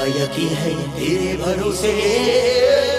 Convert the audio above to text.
मेरा यकीन है तेरे भरोसे?